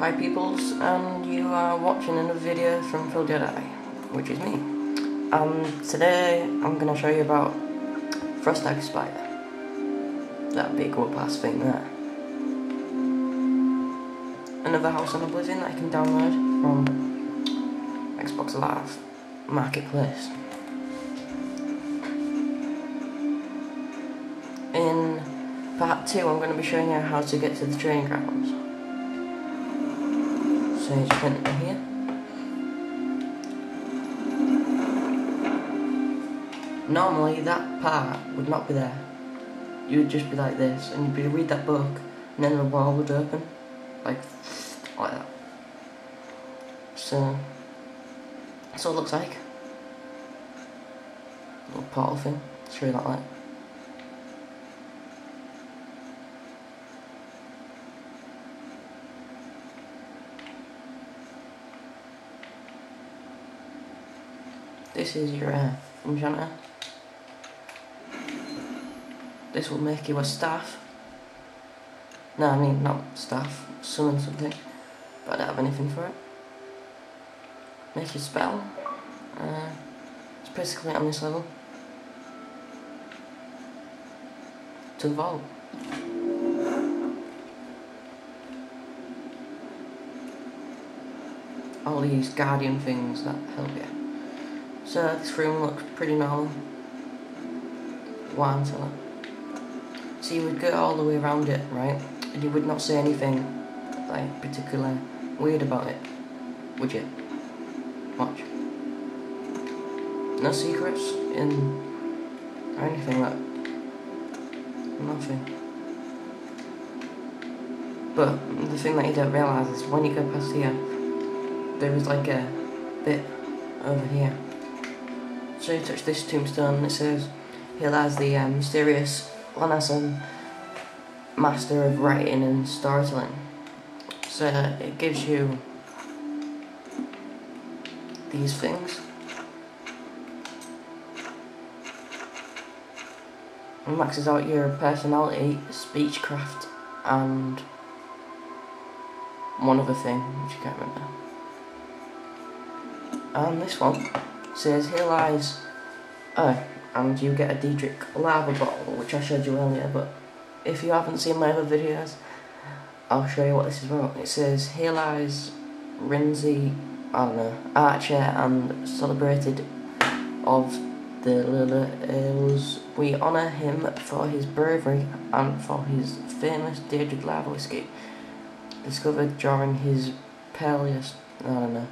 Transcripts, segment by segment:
Hi peoples, and you are watching another video from Phil Jedi, which is me. And today I'm going to show you about Frostcrag Spire. That big whoop-ass thing there. Another House on Oblivion that I can download from Xbox Live Marketplace. In part 2 I'm going to be showing you how to get to the training grounds. So you just enter here. Normally that part would not be there. You would just be like this and you'd be read that book and then the wall would open. Like like that. So that's what it looks like. Little portal thing. You that light. This is your uh, enchanter. This will make you a staff. No, I mean not staff, summon something. But I don't have anything for it. Make your spell. Uh, it's basically on this level. To the vault. All these guardian things that help you. So this room looks pretty normal. Wine cellar. So you would go all the way around it, right? And you would not say anything like particularly weird about it, would you? Watch. No secrets in or anything like nothing. But the thing that you don't realise is when you go past here, there is like a bit over here. So you touch this tombstone it says, here lies the um, mysterious Lanasan master of writing and storytelling. So it gives you these things. It maxes out your personality, speechcraft, and one other thing, which I can't remember. And this one says, here lies, oh, and you get a Daedric lava bottle, which I showed you earlier, but if you haven't seen my other videos, I'll show you what this is about. It says, here lies Rinzi, I don't know, archer and celebrated of the Lillils. We honour him for his bravery and for his famous Daedric lava whiskey, discovered during his Peleus, I don't know,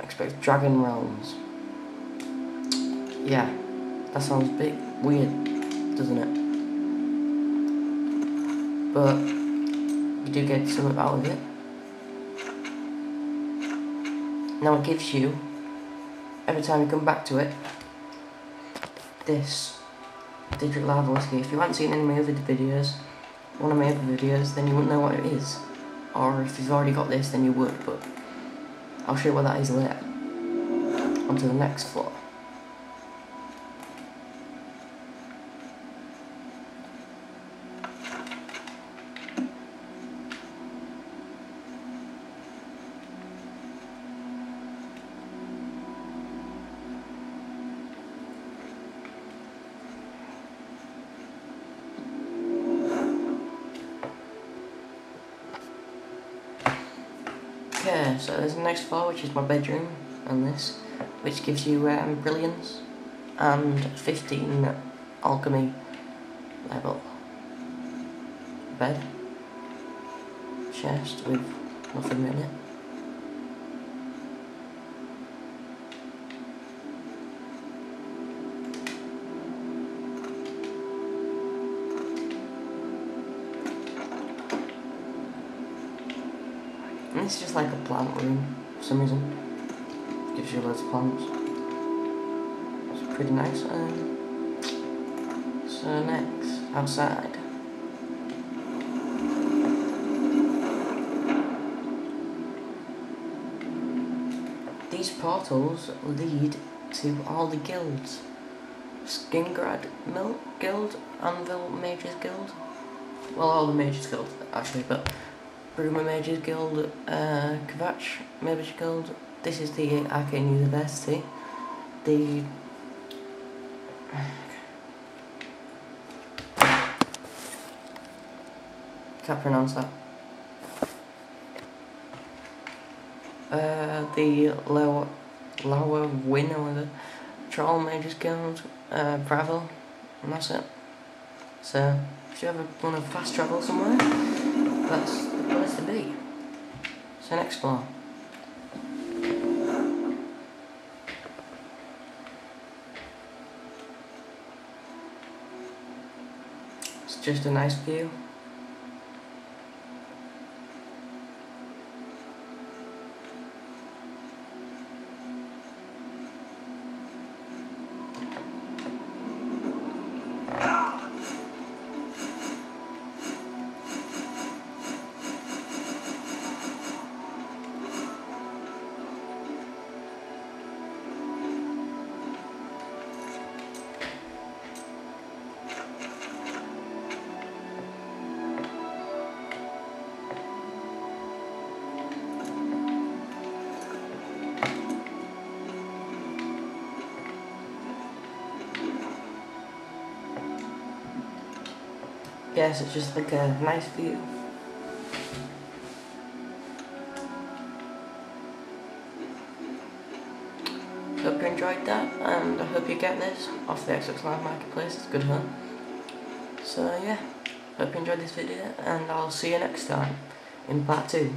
expect Dragon Realms. Yeah, that sounds a bit weird, doesn't it? But you do get something out of it. Now it gives you, every time you come back to it, this Daedric Lava Whiskey. If you haven't seen any of my other videos, one of my other videos, then you wouldn't know what it is. Or if you've already got this, then you would, but I'll show you what that is later. On to the next floor. So there's the next floor, which is my bedroom, and this, which gives you um, brilliance and 15 alchemy level. Bed, chest with nothing in And it's just like a plant room for some reason. Gives you loads of plants. It's pretty nice. Um, so next, outside. These portals lead to all the guilds. Skingrad Milk Guild, Anvil Mages Guild. Well, all the Mages Guild, actually, but Bruma Mages Guild, uh, Kvatch Mages Guild. This is the Arcane University. The can't pronounce that. Uh, the lower, lower winner of the Troll Mages Guild, uh, Bravil, and that's it. So, if you ever want to fast travel somewhere, that's the to be. So, next floor. It's just a nice view. Yes, it's just like a nice view. Hope you enjoyed that, and I hope you get this off the Xbox Live Marketplace, it's good fun. So yeah, hope you enjoyed this video, and I'll see you next time in part 2.